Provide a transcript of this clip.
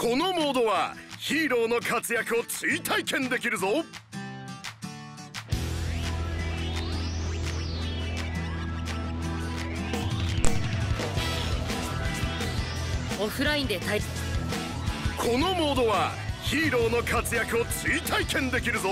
このモードはヒーローの活躍を追体験できるぞ。オフラインで対。このモードはヒーローの活躍を追体験できるぞ。